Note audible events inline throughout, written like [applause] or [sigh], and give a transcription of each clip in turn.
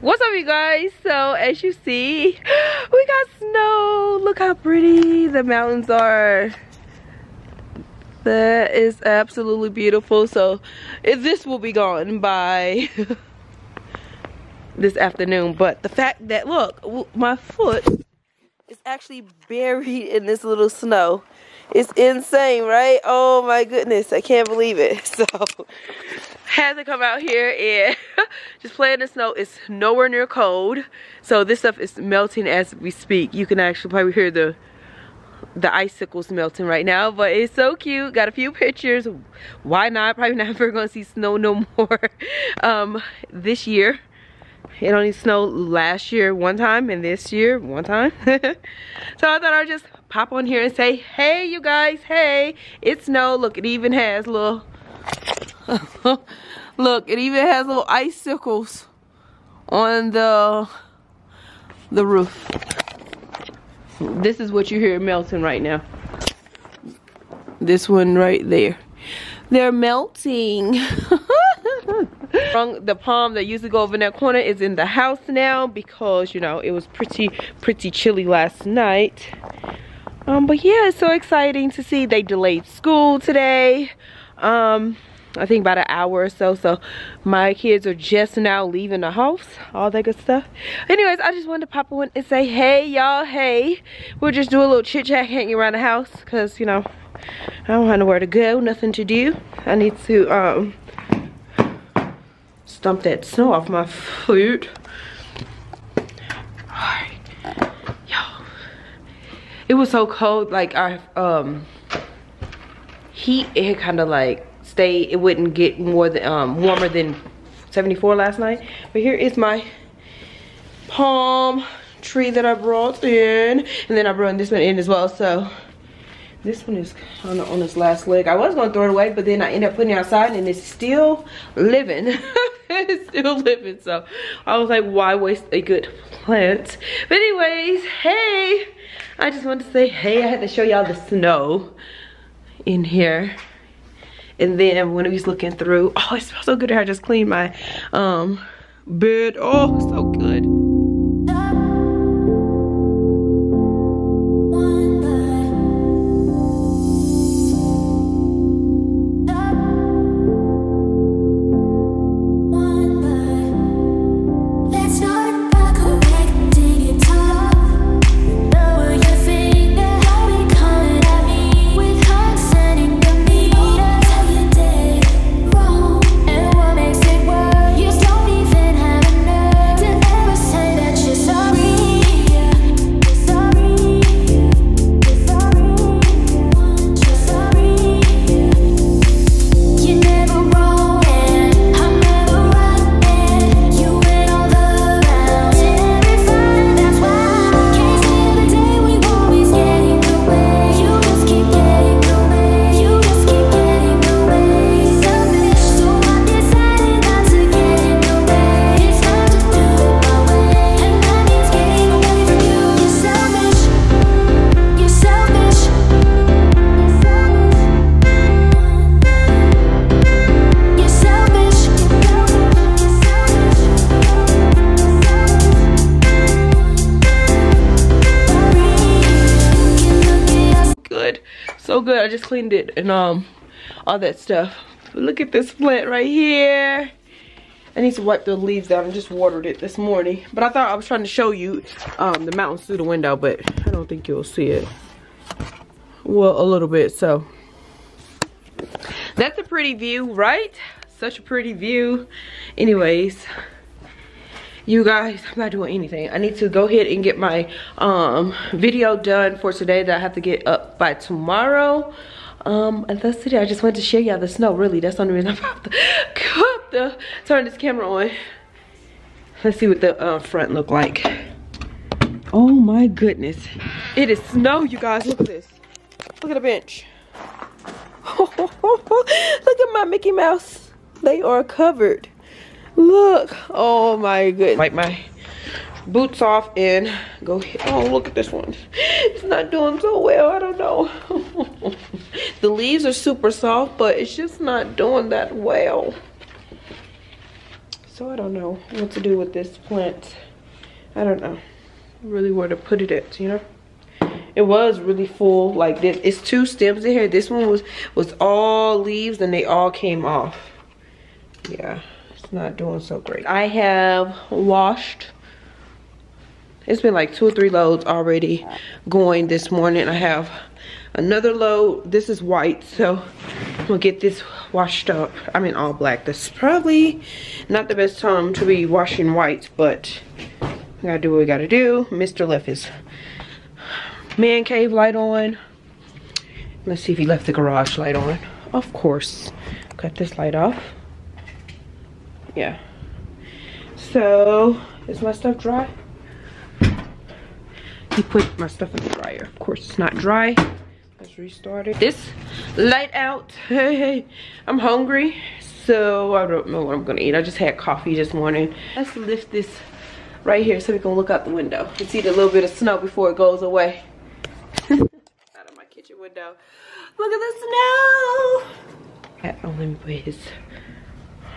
what's up you guys? So as you see [gasps] we got snow. Look how pretty the mountains are. That is absolutely beautiful. So this will be gone by [laughs] this afternoon. But the fact that look my foot is actually buried in this little snow it's insane right oh my goodness i can't believe it [laughs] so had to come out here and [laughs] just play in the snow. It's nowhere near cold. So this stuff is melting as we speak. You can actually probably hear the the icicles melting right now but it's so cute got a few pictures why not probably [laughs] never gonna see snow no more um this year it only snowed last year one time and this year one time [laughs] so i thought i'd just pop on here and say hey you guys hey it's snow look it even has little [laughs] Look, it even has little icicles on the the roof. This is what you hear melting right now. This one right there. They're melting. [laughs] the palm that used to go over in that corner is in the house now because, you know, it was pretty, pretty chilly last night. Um, but yeah, it's so exciting to see they delayed school today. Um, I think about an hour or so. So my kids are just now leaving the house, all that good stuff. Anyways, I just wanted to pop in and say, hey y'all, hey. We'll just do a little chit chat hanging around the house because, you know, I don't have nowhere to go, nothing to do. I need to um stomp that snow off my foot. Alright. Yo. It was so cold, like I um heat it kind of like stayed it wouldn't get more than um, warmer than 74 last night. But here is my palm tree that I brought in. And then I brought this one in as well. So this one is on, on its last leg. I was gonna throw it away, but then I ended up putting it outside and it's still living. [laughs] it's still living. So I was like, why waste a good plant? But anyways, hey, I just wanted to say, hey, I had to show y'all the snow in here and then when he's looking through oh it smells so good i just cleaned my um bed oh so good I just cleaned it and um all that stuff. Look at this plant right here. I need to wipe the leaves down. I just watered it this morning. But I thought I was trying to show you um, the mountains through the window, but I don't think you'll see it. Well, a little bit, so. That's a pretty view, right? Such a pretty view. Anyways, you guys i'm not doing anything. I need to go ahead and get my um video done for today that i have to get up by tomorrow. Um and that's it. I just wanted to show y'all the snow. Really that's the only reason i'm about to, [laughs] about to turn this camera on. Let's see what the uh, front look like. Oh my goodness. It is snow you guys. Look at this. Look at the bench. [laughs] Look at my mickey mouse. They are covered Look. Oh my goodness. Wipe my boots off and go oh look at this one it's not doing so well i don't know [laughs] the leaves are super soft but it's just not doing that well So I don't know what to do with this plant. I don't know really where to put it at, you know? It was really full like this. It's two stems in here. This one was was all leaves and they all came off. Yeah, not doing so great. I have washed it's been like two or three loads already going this morning. I have another load. This is white, so I'm gonna get this washed up. I mean all black. This is probably not the best time to be washing whites, but we gotta do what we gotta do. Mr. left his man cave light on. Let's see if he left the garage light on. Of course. Cut this light off. Yeah. So, is my stuff dry? He put my stuff in the dryer. Of course, it's not dry. Let's restart it. This light out. Hey, [laughs] hey, I'm hungry. So I don't know what I'm gonna eat. I just had coffee this morning. Let's lift this right here so we can look out the window and see the little bit of snow before it goes away. [laughs] out of my kitchen window. Look at the snow. Oh, let me put his,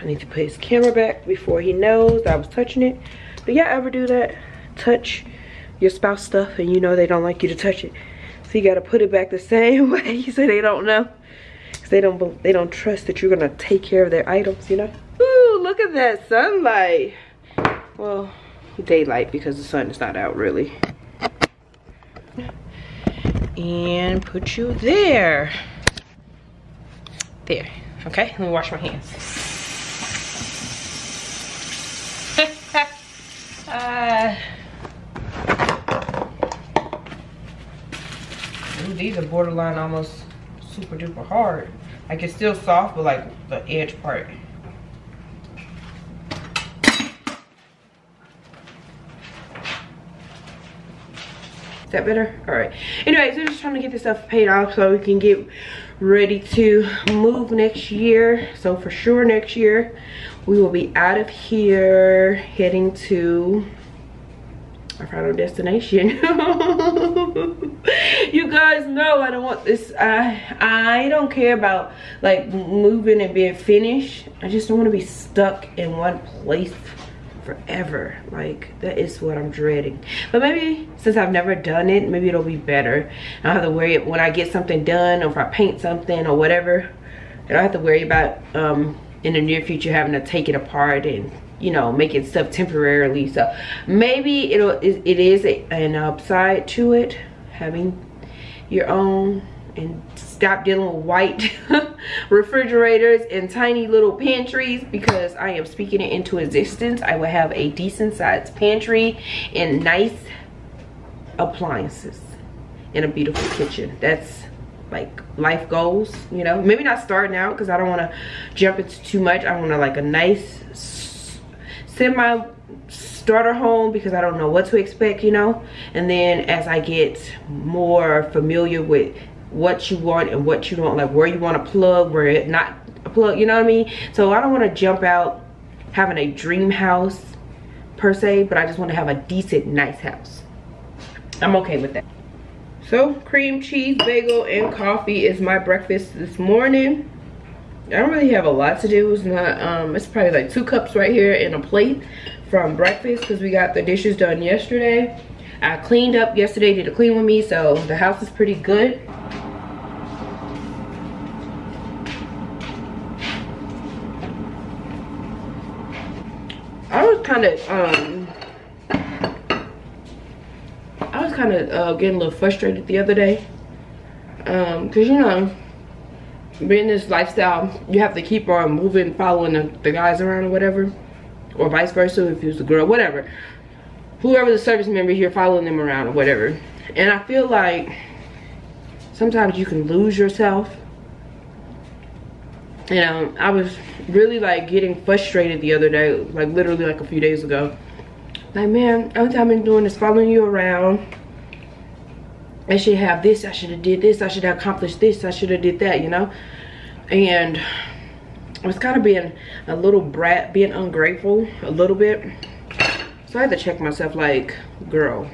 I need to put his camera back before he knows I was touching it. But yeah, ever do that? Touch your spouse stuff and you know they don't like you to touch it. So you gotta put it back the [laughs] same way so they don't know. Cause they don't they don't trust that you're gonna take care of their items, you know? Ooh, look at that sunlight. Well, daylight because the sun is not out really. And put you there. There, okay? Let me wash my hands. Uh, Ooh, these are borderline almost super duper hard. Like it's still soft, but like the edge part. Is that better? All right. Anyway, so just trying to get this stuff paid off so we can get ready to move next year. So for sure next year, we will be out of here heading to our final destination [laughs] you guys know i don't want this i i don't care about like moving and being finished i just don't want to be stuck in one place forever. Like that is what i'm dreading. But maybe since i've never done it maybe it'll be better. I don't have to worry when i get something done or if i paint something or whatever. I don't have to worry about um in the near future having to take it apart and you know making stuff temporarily. So maybe it'll it is an upside to it having your own and stop dealing with white [laughs] refrigerators and tiny little pantries because I am speaking it into existence. I will have a decent sized pantry and nice appliances in a beautiful kitchen. That's like life goals, you know. Maybe not starting out because I don't want to jump into too much. I want to like a nice semi starter home because I don't know what to expect, you know. And then as I get more familiar with what you want and what you don't like where you want to plug, where it not plug, you know what I mean? So I don't want to jump out having a dream house per se, but I just want to have a decent, nice house. I'm okay with that. So cream cheese, bagel, and coffee is my breakfast this morning. I don't really have a lot to do. It's not, um, it's probably like two cups right here and a plate from breakfast because we got the dishes done yesterday. I cleaned up yesterday, did a clean with me, so the house is pretty good. Kind of, um, I was kind of uh, getting a little frustrated the other day. Um, cause you know, being this lifestyle, you have to keep on moving, following the, the guys around or whatever. Or vice versa if you're a girl, whatever. Whoever the service member here following them around or whatever. And I feel like sometimes you can lose yourself. You um, know, I was really like getting frustrated the other day, like literally like a few days ago. Like, man, time I've been doing is following you around I should have this, I should have did this, I should have accomplished this, I should have did that, you know? And I was kind of being a little brat, being ungrateful a little bit. So I had to check myself like, girl,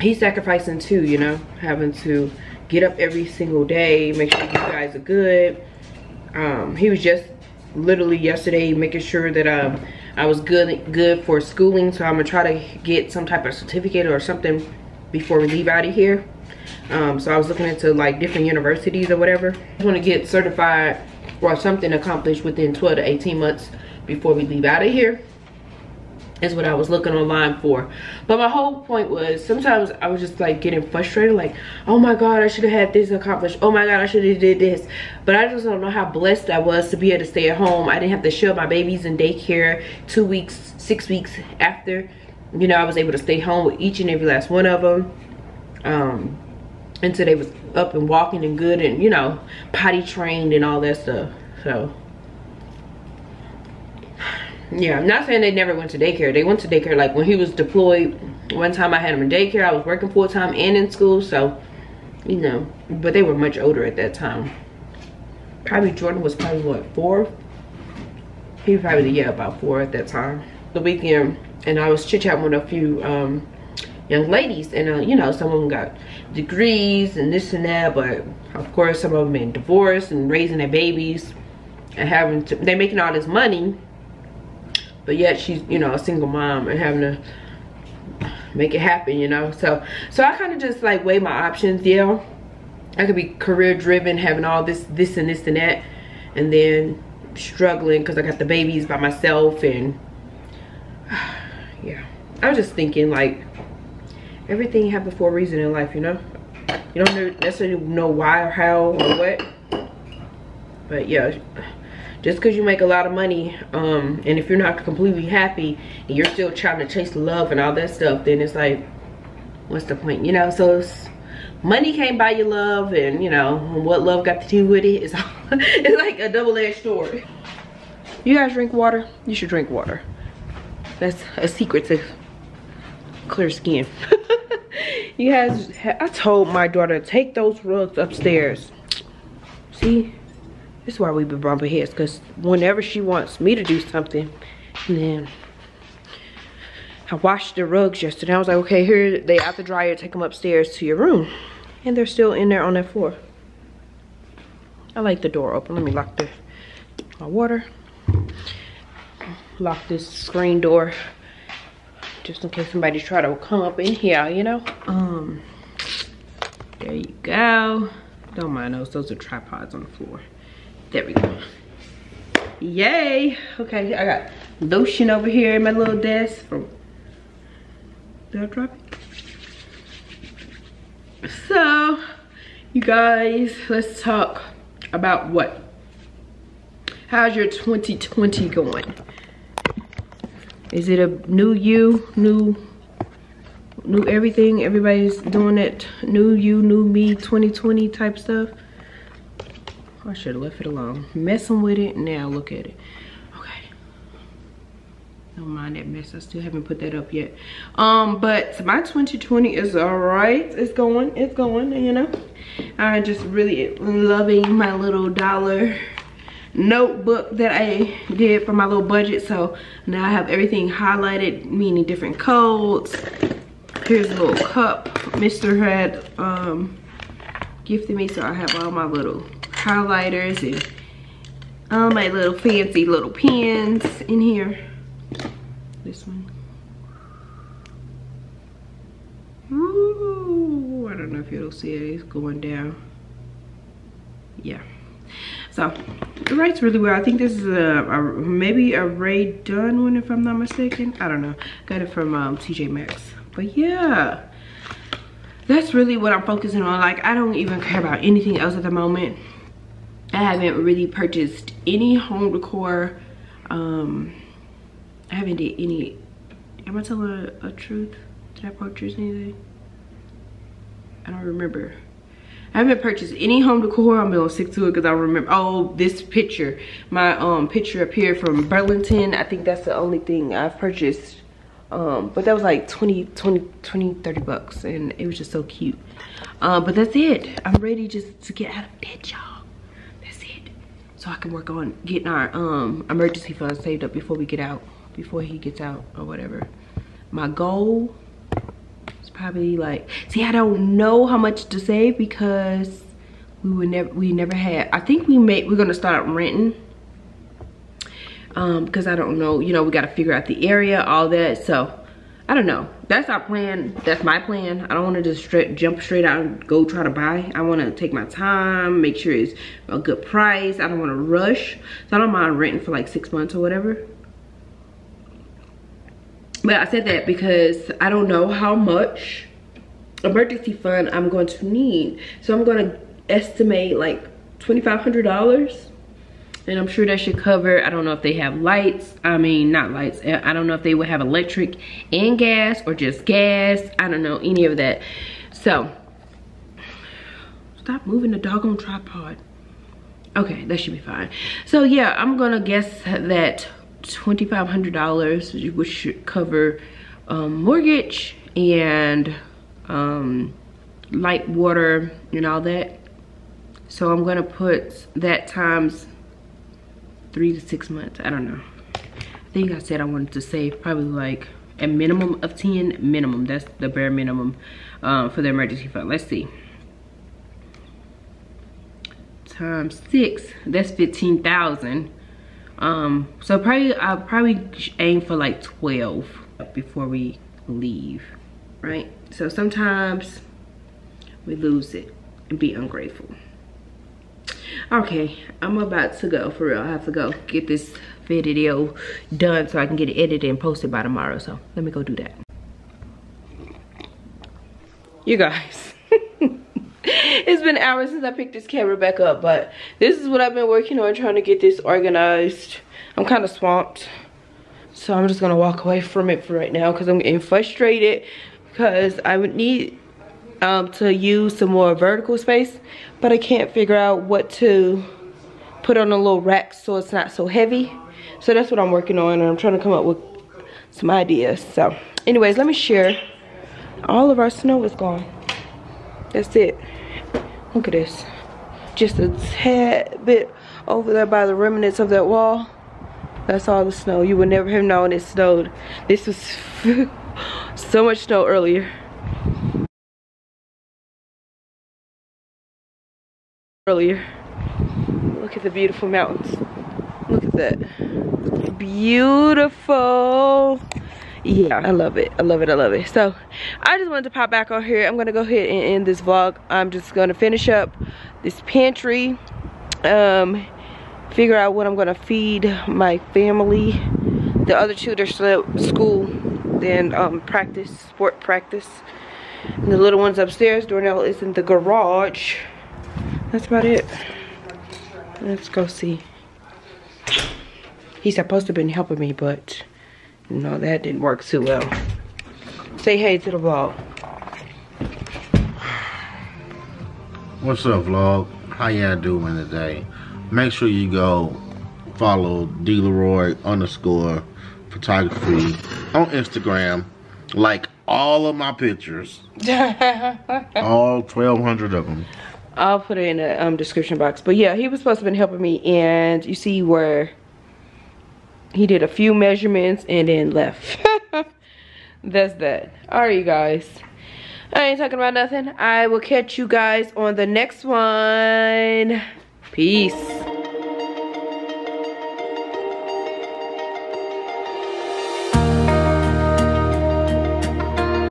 he's sacrificing too, you know? Having to get up every single day, make sure you guys are good. Um, he was just literally yesterday making sure that um, I was good good for schooling. So I'm gonna try to get some type of certificate or something before we leave out of here. Um, so I was looking into like different universities or whatever. I want to get certified or something accomplished within 12 to 18 months before we leave out of here is what I was looking online for. But my whole point was sometimes I was just like getting frustrated like, oh my God, I should have had this accomplished. Oh my God, I should have did this. But I just don't know how blessed I was to be able to stay at home. I didn't have to show my babies in daycare two weeks, six weeks after. You know, I was able to stay home with each and every last one of them. Um, until they was up and walking and good and, you know, potty trained and all that stuff. So yeah i'm not saying they never went to daycare. They went to daycare like when he was deployed. One time i had him in daycare. I was working full-time and in school so you know. But they were much older at that time. Probably jordan was probably what four? He was probably yeah about four at that time. The weekend and i was chit-chatting with a few um, young ladies and uh, you know some of them got degrees and this and that but of course some of them been divorced and raising their babies and having to they're making all this money but yet she's you know a single mom and having to make it happen you know? So so i kind of just like weigh my options yeah. I could be career driven having all this this and this and that and then struggling because i got the babies by myself and [sighs] yeah. I was just thinking like everything happened for a reason in life you know? You don't necessarily know why or how or what but yeah just because you make a lot of money um, and if you're not completely happy and you're still trying to chase love and all that stuff then it's like what's the point you know? So money can't buy you love and you know what love got to do with it is [laughs] it's like a double-edged sword. You guys drink water? You should drink water. That's a secret to clear skin. [laughs] You guys i told my daughter take those rugs upstairs. See this is why we be bumping heads, because whenever she wants me to do something, then I washed the rugs yesterday. I was like, okay, here they out the dryer, take them upstairs to your room. And they're still in there on that floor. I like the door open. Let me lock the my water. Lock this screen door just in case somebody try to come up in here, you know. Um, there you go. Don't mind those. Those are tripods on the floor. There we go. Yay. Okay, I got lotion over here in my little desk from did I drop it? So, you guys, let's talk about what? How's your 2020 going? Is it a new you, new, new everything? Everybody's doing it, new you, new me, 2020 type stuff? I should have left it alone. Messing with it, now look at it. Okay. Don't mind that mess. I still haven't put that up yet. Um, but my 2020 is alright. It's going, it's going, you know. I'm just really loving my little dollar notebook that I did for my little budget. So now I have everything highlighted, meaning different codes. Here's a little cup Mr. had um, gifted me. So I have all my little highlighters and all my little fancy little pens in here. This one. Ooh, I don't know if you'll see it. It's going down. Yeah. So it writes really well. I think this is a, a maybe a Rae Dunn one if I'm not mistaken. I don't know. Got it from um, TJ Maxx. But yeah, that's really what I'm focusing on. Like I don't even care about anything else at the moment. I haven't really purchased any home decor. Um, I haven't did any, am I telling a, a truth? Did I purchase anything? I don't remember. I haven't purchased any home decor. I'm gonna stick to it because I remember. Oh, this picture. My um picture up here from Burlington. I think that's the only thing I've purchased. Um, but that was like 20, 20, 20, 30 bucks. And it was just so cute. Uh, but that's it. I'm ready just to get out of bed, y'all so I can work on getting our um, emergency funds saved up before we get out, before he gets out or whatever. My goal is probably like, see, I don't know how much to save because we would never, we never had, I think we made, we're gonna start renting um because i don't know you know we got to figure out the area all that so i don't know. That's our plan. That's my plan. I don't want to just straight jump straight out and go try to buy. I want to take my time make sure it's a good price. I don't want to rush. So i don't mind renting for like six months or whatever. But i said that because i don't know how much emergency fund i'm going to need. So i'm going to estimate like $2500 and I'm sure that should cover, I don't know if they have lights, I mean, not lights, I don't know if they would have electric and gas or just gas, I don't know, any of that. So, stop moving the doggone tripod. Okay, that should be fine. So yeah, I'm gonna guess that $2,500, which should cover um, mortgage and um, light, water, and all that. So I'm gonna put that times three to six months. I don't know. I think I said I wanted to save probably like a minimum of 10 minimum. That's the bare minimum um, for the emergency fund. Let's see. Times six, that's 15,000. Um, so probably, I'll probably aim for like 12 before we leave, right? So sometimes we lose it and be ungrateful okay i'm about to go for real. I have to go get this video done so i can get it edited and posted by tomorrow so let me go do that. You guys. [laughs] It's been hours since i picked this camera back up but this is what i've been working on trying to get this organized. I'm kind of swamped so i'm just gonna walk away from it for right now because i'm getting frustrated because i would need um, to use some more vertical space, but I can't figure out what to put on a little rack so it's not so heavy. So that's what I'm working on and I'm trying to come up with some ideas. So anyways, let me share. All of our snow is gone. That's it. Look at this. Just a tad bit over there by the remnants of that wall. That's all the snow. You would never have known it snowed. This was [laughs] so much snow earlier. Earlier. Look at the beautiful mountains. Look at that. Beautiful. Yeah, I love it. I love it. I love it. So, I just wanted to pop back on here. I'm going to go ahead and end this vlog. I'm just going to finish up this pantry. Um, figure out what I'm going to feed my family. The other two, they're still at school. Then um, practice, sport practice. And the little ones upstairs. Darnell is in the garage that's about it. Let's go see. He's supposed to have been helping me, but no, that didn't work too well. Say hey to the vlog. What's up, vlog? How y'all doing today? Make sure you go follow D underscore photography on Instagram. Like all of my pictures. [laughs] all 1,200 of them. I'll put it in the um, description box. But yeah, he was supposed to have been helping me. And you see where he did a few measurements and then left. [laughs] That's that. Alright, you guys. I ain't talking about nothing. I will catch you guys on the next one. Peace.